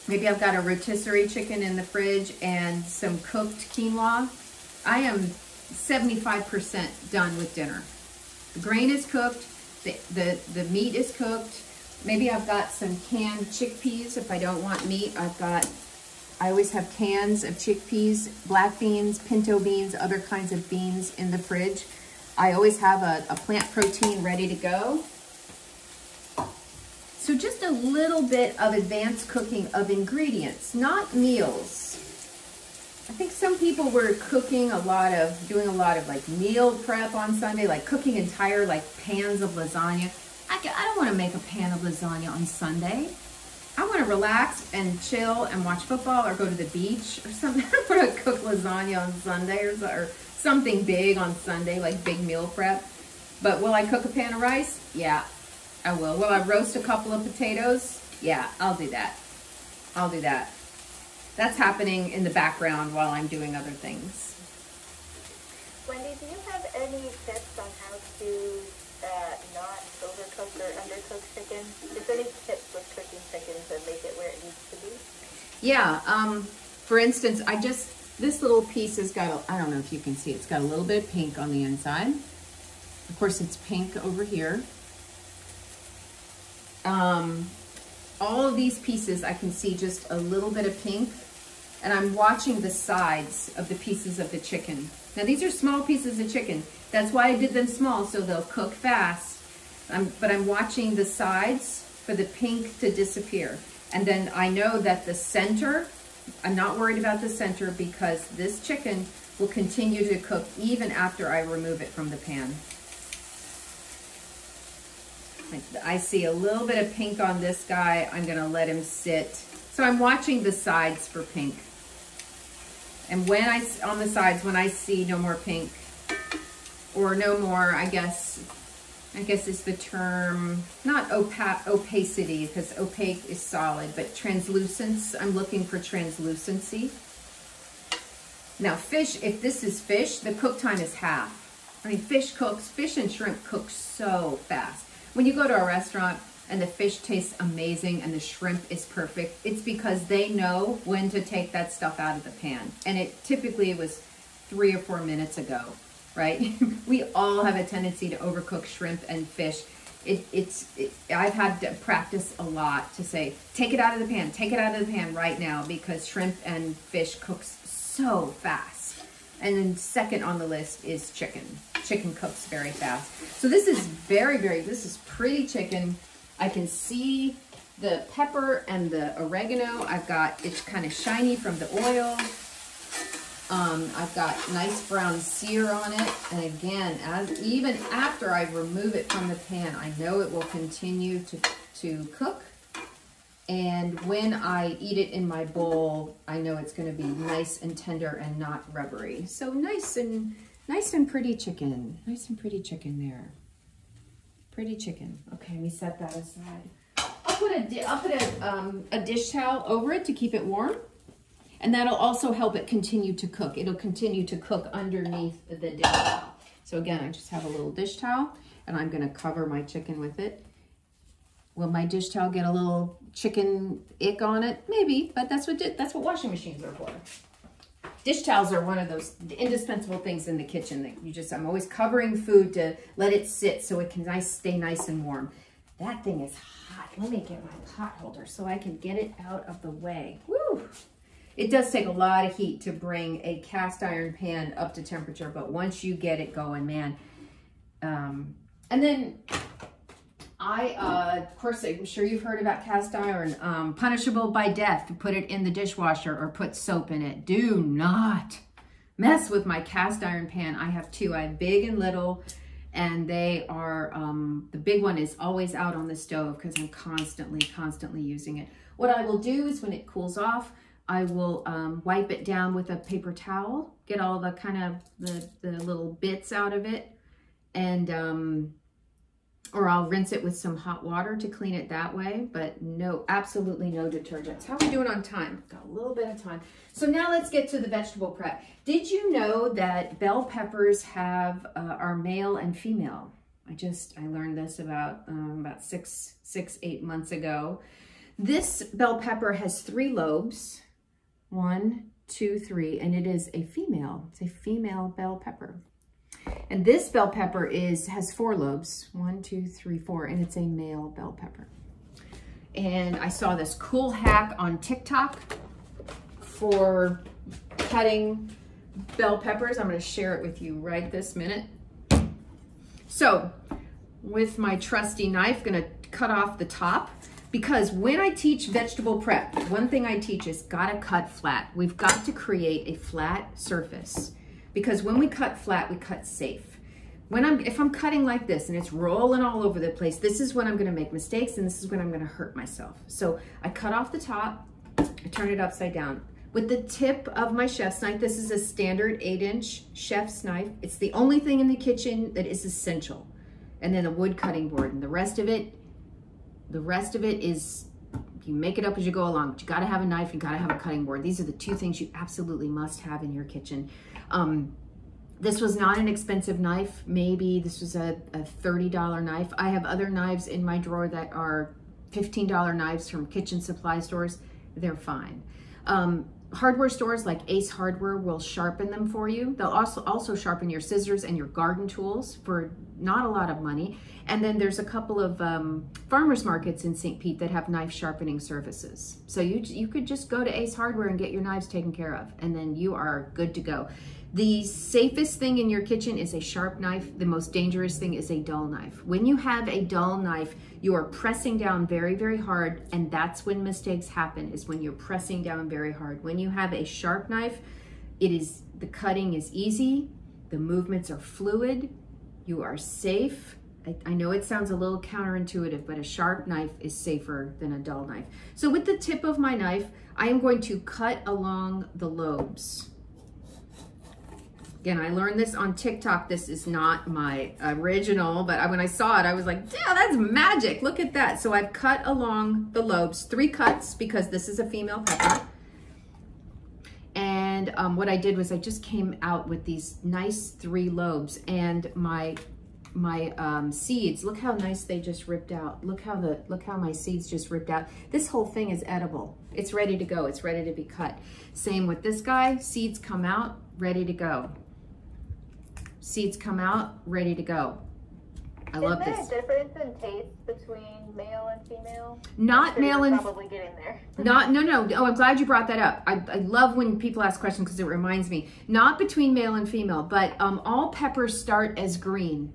maybe I've got a rotisserie chicken in the fridge and some cooked quinoa, I am 75% done with dinner. The grain is cooked, the, the, the meat is cooked. Maybe I've got some canned chickpeas if I don't want meat. I've got, I always have cans of chickpeas, black beans, pinto beans, other kinds of beans in the fridge. I always have a, a plant protein ready to go. So just a little bit of advanced cooking of ingredients, not meals. I think some people were cooking a lot of, doing a lot of like meal prep on Sunday, like cooking entire like pans of lasagna. I, I don't want to make a pan of lasagna on Sunday. I want to relax and chill and watch football or go to the beach or something. <laughs> I don't want to cook lasagna on Sunday or, or something big on Sunday, like big meal prep. But will I cook a pan of rice? Yeah, I will. Will I roast a couple of potatoes? Yeah, I'll do that. I'll do that. That's happening in the background while I'm doing other things. Wendy, do you have any tips on how to or chicken? Just any tips with cooking chicken to make it where it needs to be? Yeah. Um, for instance, I just, this little piece has got, I don't know if you can see, it's got a little bit of pink on the inside. Of course, it's pink over here. Um, all of these pieces, I can see just a little bit of pink and I'm watching the sides of the pieces of the chicken. Now these are small pieces of chicken. That's why I did them small, so they'll cook fast. I'm, but I'm watching the sides for the pink to disappear. And then I know that the center, I'm not worried about the center because this chicken will continue to cook even after I remove it from the pan. I see a little bit of pink on this guy. I'm gonna let him sit. So I'm watching the sides for pink. And when I, on the sides, when I see no more pink, or no more, I guess, I guess is the term, not opa opacity, because opaque is solid, but translucence, I'm looking for translucency. Now fish, if this is fish, the cook time is half. I mean, fish cooks, fish and shrimp cook so fast. When you go to a restaurant, and the fish tastes amazing and the shrimp is perfect, it's because they know when to take that stuff out of the pan. And it typically was three or four minutes ago, right? <laughs> we all have a tendency to overcook shrimp and fish. It, it's, it, I've had to practice a lot to say, take it out of the pan, take it out of the pan right now because shrimp and fish cooks so fast. And then second on the list is chicken. Chicken cooks very fast. So this is very, very, this is pretty chicken. I can see the pepper and the oregano. I've got, it's kind of shiny from the oil. Um, I've got nice brown sear on it. And again, as even after I remove it from the pan, I know it will continue to, to cook. And when I eat it in my bowl, I know it's gonna be nice and tender and not rubbery. So nice and, nice and pretty chicken. Nice and pretty chicken there. Pretty chicken. Okay, let me set that aside. I'll put a, I'll put a, um, a dish towel over it to keep it warm. And that'll also help it continue to cook. It'll continue to cook underneath the dish towel. So again, I just have a little dish towel and I'm gonna cover my chicken with it. Will my dish towel get a little chicken ick on it? Maybe, but that's what that's what washing machines are for. Dish towels are one of those indispensable things in the kitchen that you just, I'm always covering food to let it sit so it can nice, stay nice and warm. That thing is hot. Let me get my pot holder so I can get it out of the way. Woo! It does take a lot of heat to bring a cast iron pan up to temperature, but once you get it going, man. Um, and then I, uh, of course, I'm sure you've heard about cast iron. Um, punishable by death. To put it in the dishwasher or put soap in it. Do not mess with my cast iron pan. I have two. I have big and little. and they are, um, the big one is always out on the stove because I'm constantly, constantly using it. What I will do is when it cools off, I will um, wipe it down with a paper towel, get all the kind of the, the little bits out of it, and um, or I'll rinse it with some hot water to clean it that way, but no, absolutely no detergents. How are we doing on time? Got a little bit of time. So now let's get to the vegetable prep. Did you know that bell peppers have, uh, are male and female? I just, I learned this about, um, about six, six, eight months ago. This bell pepper has three lobes, one, two, three, and it is a female. It's a female bell pepper. And this bell pepper is has four lobes, one, two, three, four, and it's a male bell pepper. And I saw this cool hack on TikTok for cutting bell peppers. I'm gonna share it with you right this minute. So with my trusty knife, gonna cut off the top because when I teach vegetable prep, one thing I teach is gotta cut flat. We've got to create a flat surface because when we cut flat, we cut safe. When I'm, if I'm cutting like this and it's rolling all over the place, this is when I'm gonna make mistakes and this is when I'm gonna hurt myself. So I cut off the top, I turn it upside down. With the tip of my chef's knife, this is a standard eight inch chef's knife. It's the only thing in the kitchen that is essential. And then a wood cutting board and the rest of it, the rest of it is you make it up as you go along. But you got to have a knife. You got to have a cutting board. These are the two things you absolutely must have in your kitchen. Um, this was not an expensive knife. Maybe this was a, a $30 knife. I have other knives in my drawer that are $15 knives from kitchen supply stores. They're fine. Um, hardware stores like Ace Hardware will sharpen them for you. They'll also also sharpen your scissors and your garden tools for not a lot of money. And then there's a couple of um, farmers markets in St. Pete that have knife sharpening services. So you you could just go to Ace Hardware and get your knives taken care of, and then you are good to go. The safest thing in your kitchen is a sharp knife. The most dangerous thing is a dull knife. When you have a dull knife, you are pressing down very, very hard, and that's when mistakes happen, is when you're pressing down very hard. When you have a sharp knife, it is the cutting is easy, the movements are fluid, you are safe. I, I know it sounds a little counterintuitive, but a sharp knife is safer than a dull knife. So with the tip of my knife, I am going to cut along the lobes. Again, I learned this on TikTok. This is not my original, but when I saw it, I was like, yeah, that's magic. Look at that. So I've cut along the lobes, three cuts because this is a female pepper. And um, what I did was I just came out with these nice three lobes and my my um, seeds, look how nice they just ripped out. Look how the look how my seeds just ripped out. This whole thing is edible. It's ready to go. It's ready to be cut. Same with this guy. Seeds come out, ready to go seeds come out, ready to go. I love this. Is love there this. a difference in taste between male and female? Not sure male and probably getting there. <laughs> not no no. Oh, I'm glad you brought that up. I, I love when people ask questions because it reminds me. Not between male and female, but um, all peppers start as green,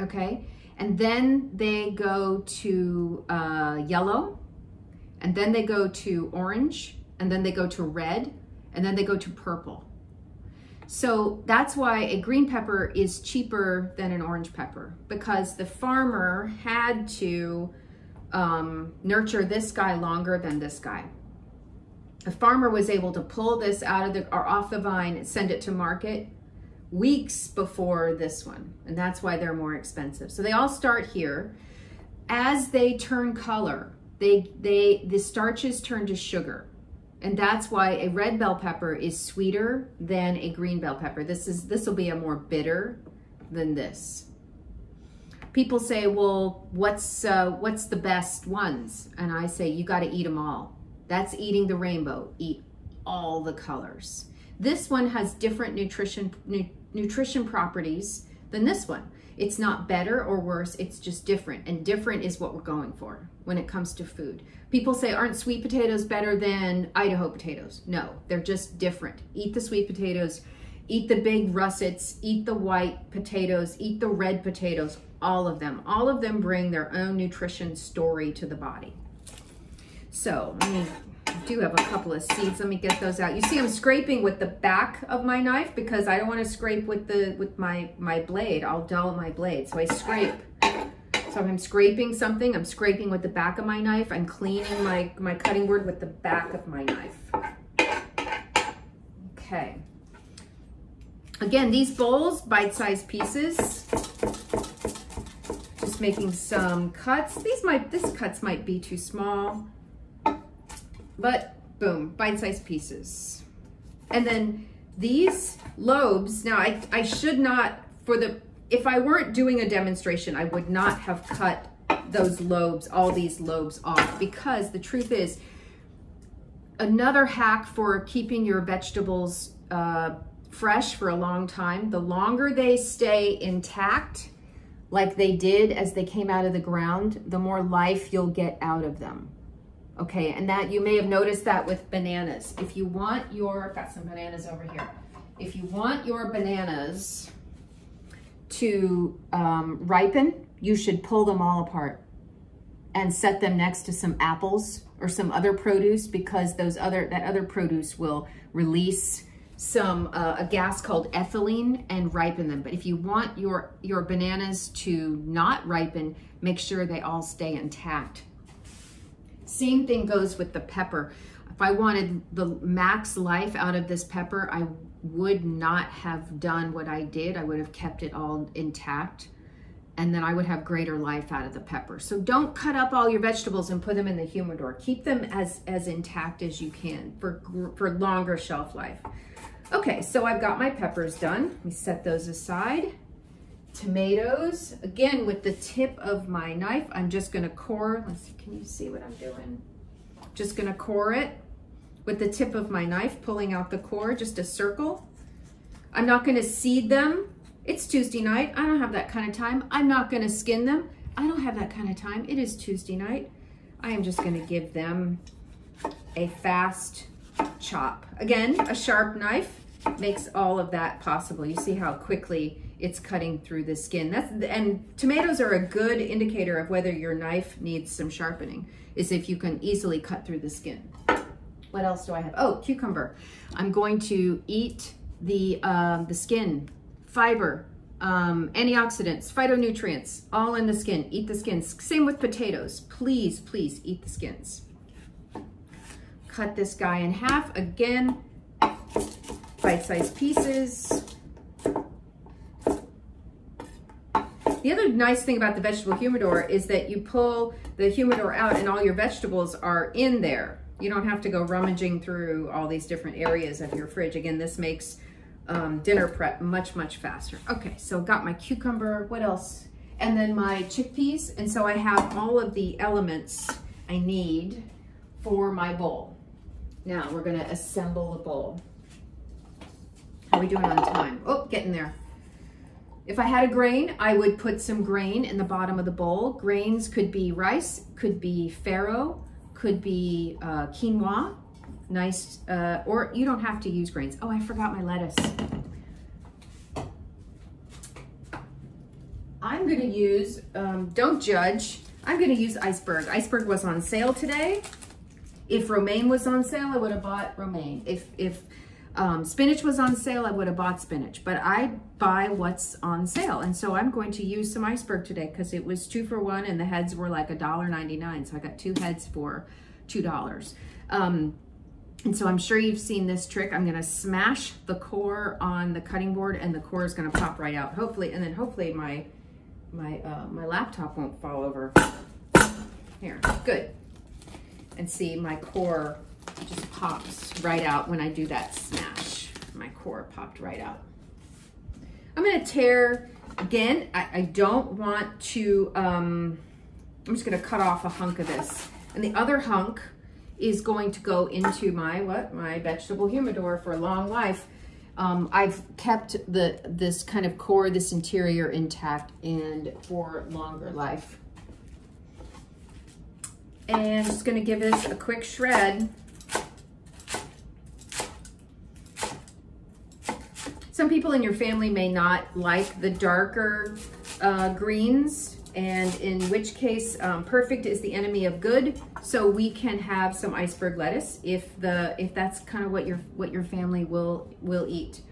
okay, and then they go to uh, yellow, and then they go to orange, and then they go to red, and then they go to purple. So that's why a green pepper is cheaper than an orange pepper because the farmer had to um, nurture this guy longer than this guy. A farmer was able to pull this out of the or off the vine and send it to market weeks before this one, and that's why they're more expensive. So they all start here. As they turn color, they they the starches turn to sugar. And that's why a red bell pepper is sweeter than a green bell pepper. This is this will be a more bitter than this. People say, "Well, what's uh, what's the best ones?" And I say, "You got to eat them all. That's eating the rainbow. Eat all the colors." This one has different nutrition nu nutrition properties than this one. It's not better or worse, it's just different. And different is what we're going for when it comes to food. People say, aren't sweet potatoes better than Idaho potatoes? No, they're just different. Eat the sweet potatoes, eat the big russets, eat the white potatoes, eat the red potatoes, all of them. All of them bring their own nutrition story to the body. So do have a couple of seeds. Let me get those out. You see I'm scraping with the back of my knife because I don't want to scrape with the with my, my blade. I'll dull my blade. So I scrape. So I'm scraping something, I'm scraping with the back of my knife. I'm cleaning my, my cutting board with the back of my knife. Okay. Again, these bowls, bite-sized pieces. Just making some cuts. These might, this cuts might be too small, but boom, bite-sized pieces. And then these lobes, now I, I should not, for the, if I weren't doing a demonstration, I would not have cut those lobes, all these lobes off because the truth is, another hack for keeping your vegetables uh, fresh for a long time, the longer they stay intact, like they did as they came out of the ground, the more life you'll get out of them. Okay, and that you may have noticed that with bananas. If you want your, got some bananas over here. If you want your bananas to um, ripen, you should pull them all apart and set them next to some apples or some other produce because those other that other produce will release some uh, a gas called ethylene and ripen them. But if you want your your bananas to not ripen, make sure they all stay intact. Same thing goes with the pepper. If I wanted the max life out of this pepper, I would not have done what I did. I would have kept it all intact and then I would have greater life out of the pepper. So don't cut up all your vegetables and put them in the humidor. Keep them as, as intact as you can for, for longer shelf life. Okay, so I've got my peppers done. Let me set those aside. Tomatoes, again, with the tip of my knife, I'm just gonna core, let's see, can you see what I'm doing? Just gonna core it with the tip of my knife, pulling out the core, just a circle. I'm not gonna seed them it's Tuesday night. I don't have that kind of time. I'm not going to skin them. I don't have that kind of time. It is Tuesday night. I am just going to give them a fast chop. Again, a sharp knife makes all of that possible. You see how quickly it's cutting through the skin. That's And tomatoes are a good indicator of whether your knife needs some sharpening, is if you can easily cut through the skin. What else do I have? Oh, cucumber. I'm going to eat the, uh, the skin fiber, um, antioxidants, phytonutrients, all in the skin. Eat the skins. Same with potatoes. Please, please eat the skins. Cut this guy in half. Again, bite-sized pieces. The other nice thing about the vegetable humidor is that you pull the humidor out and all your vegetables are in there. You don't have to go rummaging through all these different areas of your fridge. Again, this makes um, dinner prep much, much faster. Okay, so got my cucumber, what else? And then my chickpeas. And so I have all of the elements I need for my bowl. Now we're gonna assemble the bowl. How are we doing on time? Oh, getting there. If I had a grain, I would put some grain in the bottom of the bowl. Grains could be rice, could be farro, could be uh, quinoa, nice, uh, or you don't have to use grains. Oh, I forgot my lettuce. I'm gonna use, um, don't judge, I'm gonna use iceberg. Iceberg was on sale today. If romaine was on sale, I would have bought romaine. If, if um, spinach was on sale, I would have bought spinach, but I buy what's on sale. And so I'm going to use some iceberg today because it was two for one and the heads were like $1.99. So I got two heads for $2. Um, and so I'm sure you've seen this trick. I'm gonna smash the core on the cutting board and the core is gonna pop right out. Hopefully, and then hopefully my, my, uh, my laptop won't fall over. Here, good. And see, my core just pops right out when I do that smash. My core popped right out. I'm gonna tear, again, I, I don't want to, um, I'm just gonna cut off a hunk of this. And the other hunk, is going to go into my, what, my vegetable humidor for a long life. Um, I've kept the this kind of core, this interior intact and for longer life. And I'm just gonna give this a quick shred. Some people in your family may not like the darker uh, greens and in which case um, perfect is the enemy of good. So we can have some iceberg lettuce if the if that's kind of what your what your family will will eat.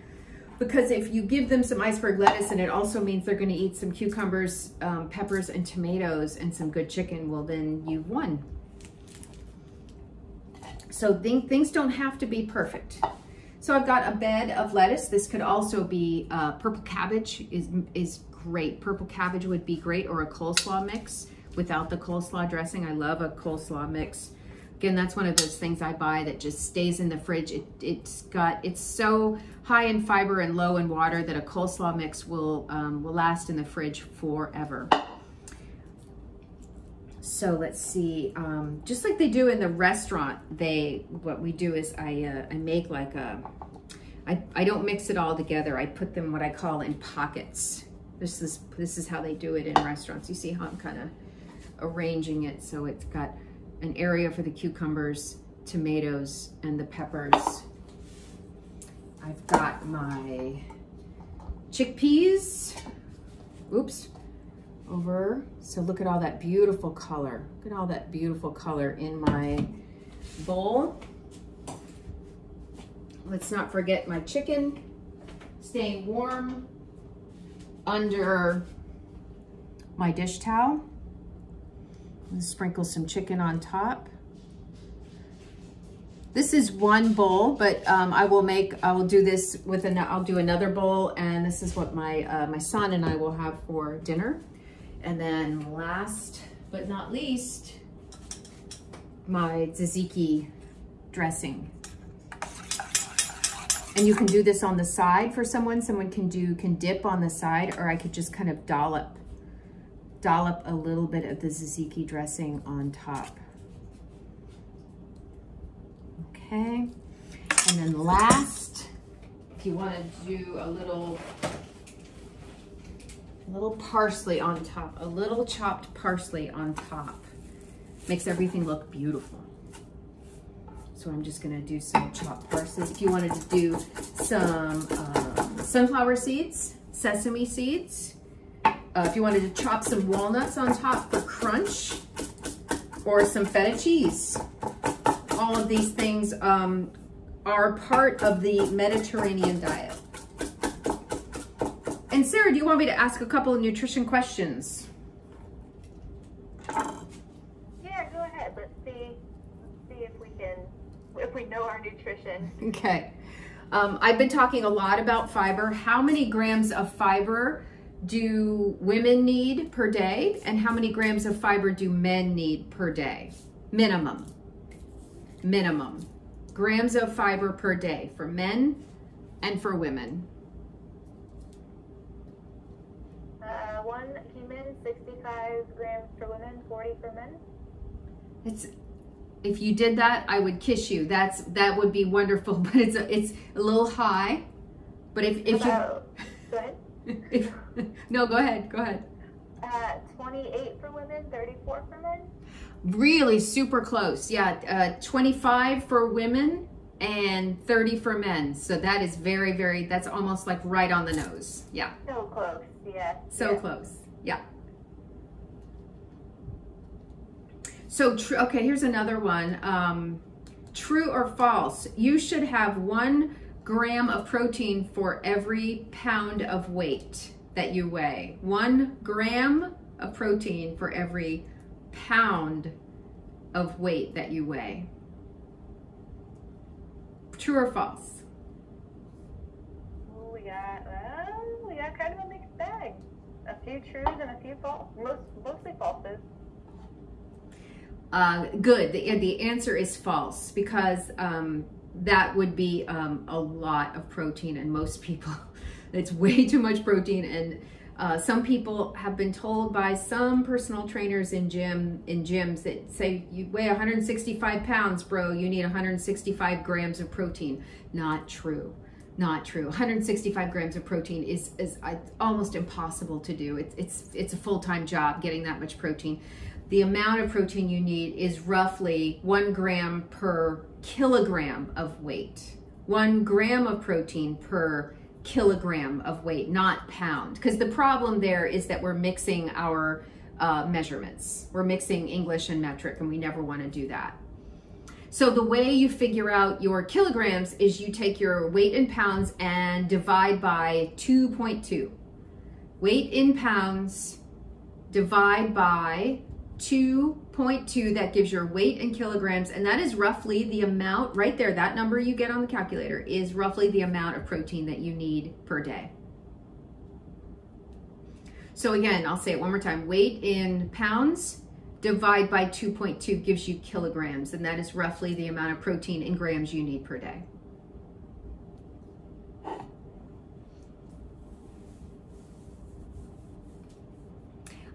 Because if you give them some iceberg lettuce and it also means they're going to eat some cucumbers, um, peppers, and tomatoes and some good chicken, well then you've won. So th things don't have to be perfect. So I've got a bed of lettuce. This could also be uh, purple cabbage is, is great. Purple cabbage would be great or a coleslaw mix without the coleslaw dressing. I love a coleslaw mix. Again, that's one of those things I buy that just stays in the fridge. It, it's got, it's so high in fiber and low in water that a coleslaw mix will, um, will last in the fridge forever. So let's see, um, just like they do in the restaurant, they, what we do is I, uh, I make like a, I, I don't mix it all together. I put them what I call in pockets. This is, this is how they do it in restaurants. You see how I'm kind of arranging it so it's got an area for the cucumbers, tomatoes, and the peppers. I've got my chickpeas. Oops, over. So look at all that beautiful color. Look at all that beautiful color in my bowl. Let's not forget my chicken staying warm under my dish towel. Sprinkle some chicken on top. This is one bowl, but um, I will make, I will do this with, an, I'll do another bowl and this is what my, uh, my son and I will have for dinner. And then last but not least, my tzatziki dressing. And you can do this on the side for someone. Someone can do, can dip on the side, or I could just kind of dollop, dollop a little bit of the tzatziki dressing on top. Okay. And then last, if you want to do a little a little parsley on top, a little chopped parsley on top. Makes everything look beautiful. So I'm just gonna do some chopped parsley. If you wanted to do some um, sunflower seeds, sesame seeds, uh, if you wanted to chop some walnuts on top for crunch, or some feta cheese. All of these things um, are part of the Mediterranean diet. Sarah, do you want me to ask a couple of nutrition questions? Yeah, go ahead. Let's see, let's see if we can, if we know our nutrition. Okay. Um, I've been talking a lot about fiber. How many grams of fiber do women need per day? And how many grams of fiber do men need per day? Minimum. Minimum. Grams of fiber per day for men and for women. Uh, one human, 65 grams for women, 40 for men. It's if you did that, I would kiss you. That's that would be wonderful, <laughs> but it's a, it's a little high. But if if About, go ahead. <laughs> if, no, go ahead, go ahead. Uh, 28 for women, 34 for men. Really super close. Yeah, uh, 25 for women and 30 for men. So that is very, very, that's almost like right on the nose. Yeah, So close, yes. so yes. close. Yeah. So, true. okay, here's another one. Um, true or false? You should have one gram of protein for every pound of weight that you weigh. One gram of protein for every pound of weight that you weigh. True or false? We got, well, we got kind of bag. A few trues and a few false, most, mostly falses. Uh, good. The, the answer is false because um, that would be um, a lot of protein, and most people, <laughs> it's way too much protein. And uh, some people have been told by some personal trainers in gym in gyms that say you weigh 165 pounds, bro. You need 165 grams of protein. Not true. Not true. 165 grams of protein is is uh, almost impossible to do. It's it's it's a full time job getting that much protein the amount of protein you need is roughly one gram per kilogram of weight. One gram of protein per kilogram of weight, not pound. Because the problem there is that we're mixing our uh, measurements. We're mixing English and metric, and we never want to do that. So the way you figure out your kilograms is you take your weight in pounds and divide by 2.2. Weight in pounds divide by 2.2, that gives your weight in kilograms, and that is roughly the amount, right there, that number you get on the calculator is roughly the amount of protein that you need per day. So again, I'll say it one more time. Weight in pounds divide by 2.2 gives you kilograms, and that is roughly the amount of protein in grams you need per day.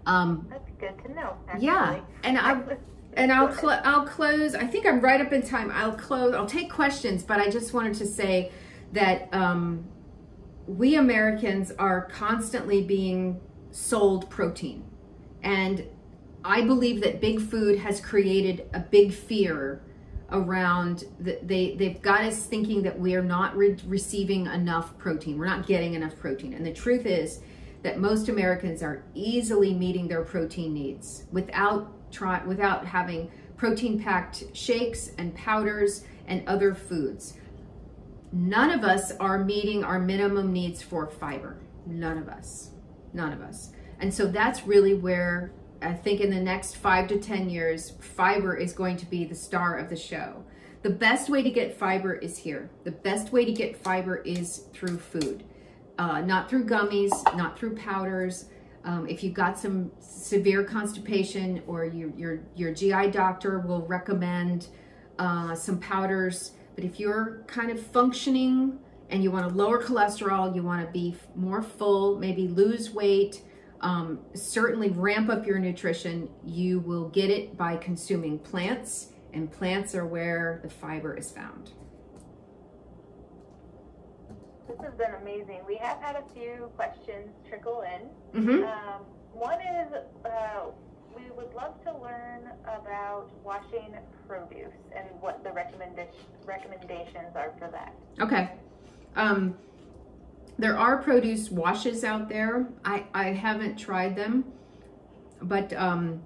Um, That's good to know. Actually. Yeah, and I and I'll cl- I'll close. I think I'm right up in time. I'll close. I'll take questions, but I just wanted to say that um, we Americans are constantly being sold protein, and I believe that big food has created a big fear around that they they've got us thinking that we are not re- receiving enough protein. We're not getting enough protein. And the truth is that most Americans are easily meeting their protein needs without try without having protein packed shakes and powders and other foods. None of us are meeting our minimum needs for fiber. None of us. None of us. And so that's really where I think in the next five to 10 years, fiber is going to be the star of the show. The best way to get fiber is here. The best way to get fiber is through food, uh, not through gummies, not through powders. Um, if you've got some severe constipation or you, your, your GI doctor will recommend uh, some powders. But if you're kind of functioning and you want to lower cholesterol, you want to be more full, maybe lose weight, um, certainly ramp up your nutrition. You will get it by consuming plants, and plants are where the fiber is found. This has been amazing. We have had a few questions trickle in. Mm-hmm. Um, one is uh, we would love to learn about washing produce and what the recommenda- recommendations are for that. Okay. Um, there are produce washes out there. I, I haven't tried them, but um,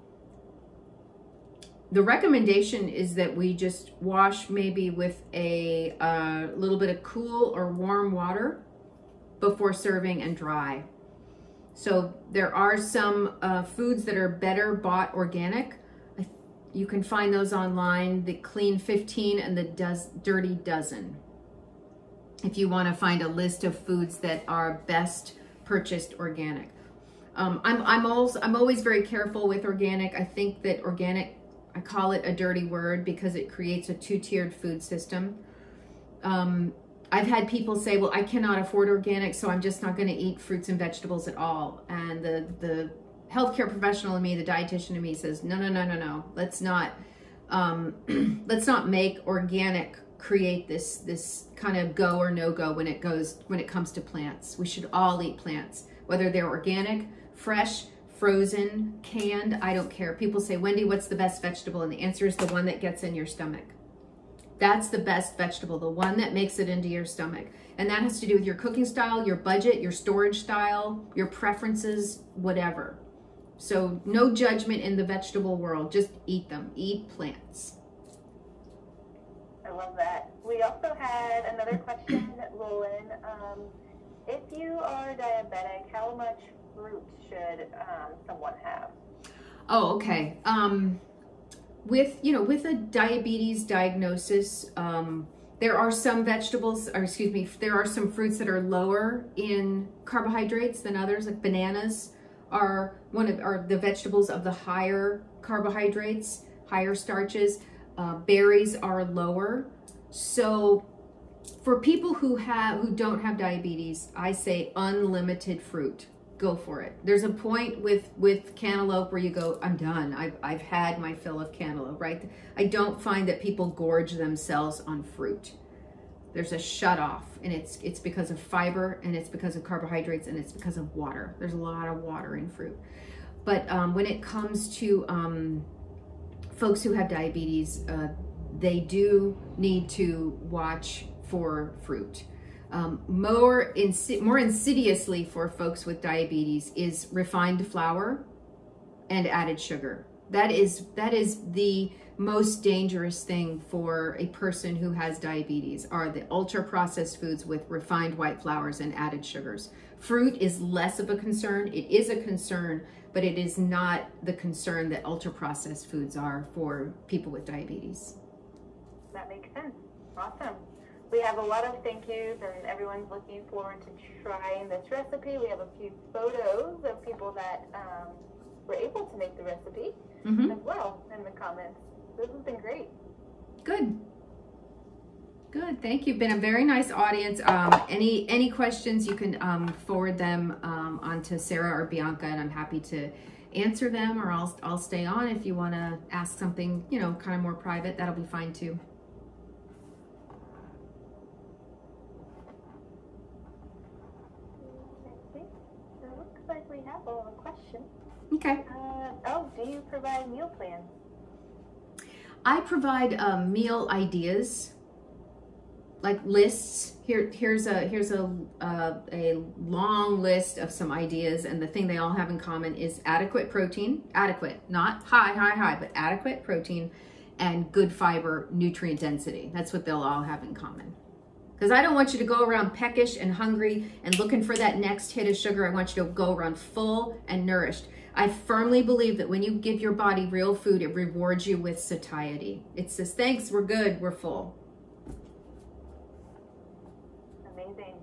the recommendation is that we just wash maybe with a uh, little bit of cool or warm water before serving and dry. So there are some uh, foods that are better bought organic. You can find those online, the Clean 15 and the Does, Dirty Dozen if you want to find a list of foods that are best purchased organic. Um, I'm, I'm, also, I'm always very careful with organic. I think that organic, I call it a dirty word because it creates a two-tiered food system. Um, I've had people say, well, I cannot afford organic, so I'm just not going to eat fruits and vegetables at all. And the, the healthcare professional in me, the dietitian in me says, no, no, no, no, no. Let's not, um, <clears throat> let's not make organic create this this kind of go or no go when it goes when it comes to plants. We should all eat plants, whether they're organic, fresh, frozen, canned, I don't care. People say, "Wendy, what's the best vegetable?" And the answer is the one that gets in your stomach. That's the best vegetable, the one that makes it into your stomach. And that has to do with your cooking style, your budget, your storage style, your preferences, whatever. So no judgment in the vegetable world, just eat them. Eat plants. I love that. We also had another question roll in. Um, if you are diabetic, how much fruit should um, someone have? Oh, okay. Um, with you know, with a diabetes diagnosis, um, there are some vegetables, or excuse me, there are some fruits that are lower in carbohydrates than others. Like bananas are one of are the vegetables of the higher carbohydrates, higher starches. Uh, berries are lower. So for people who have who don't have diabetes, I say unlimited fruit. Go for it. There's a point with with cantaloupe where you go, I'm done. I've I've had my fill of cantaloupe, right? I don't find that people gorge themselves on fruit. There's a shut off, and it's it's because of fiber, and it's because of carbohydrates, and it's because of water. There's a lot of water in fruit. But um, when it comes to um, folks who have diabetes, uh, they do need to watch for fruit. Um, more, insi more insidiously for folks with diabetes is refined flour and added sugar. That is that is the most dangerous thing for a person who has diabetes are the ultra processed foods with refined white flours and added sugars. Fruit is less of a concern. It is a concern, but it is not the concern that ultra processed foods are for people with diabetes. That makes sense. Awesome. We have a lot of thank yous, and everyone's looking forward to trying this recipe. We have a few photos of people that um, were able to make the recipe Mm-hmm. as well in the comments. This has been great. Good. Good. Thank you. Been a very nice audience. Um, any any questions, you can um, forward them um, on to Sarah or Bianca, and I'm happy to answer them. Or I'll I'll stay on if you want to ask something, you know, kind of more private. That'll be fine too. Okay. So it looks like we have all the questions. Okay. Uh, oh, do you provide meal plans? I provide um, meal ideas, like lists. Here, here's a here's a uh, a long list of some ideas, and the thing they all have in common is adequate protein, adequate, not high, high, high, but adequate protein, and good fiber, nutrient density. That's what they'll all have in common. Because I don't want you to go around peckish and hungry and looking for that next hit of sugar. I want you to go around full and nourished. I firmly believe that when you give your body real food, it rewards you with satiety. It says, thanks, we're good, we're full. Amazing.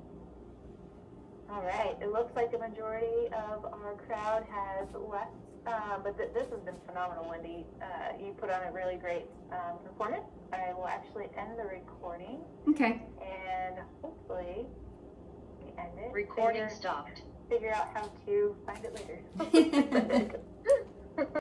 All right. It looks like the majority of our crowd has left, uh, but th- this has been phenomenal, Wendy. Uh, you put on a really great um, performance. I will actually end the recording Okay. and hopefully we end it. Recording Figure, stopped. Figure out how to find it later. <laughs> <laughs>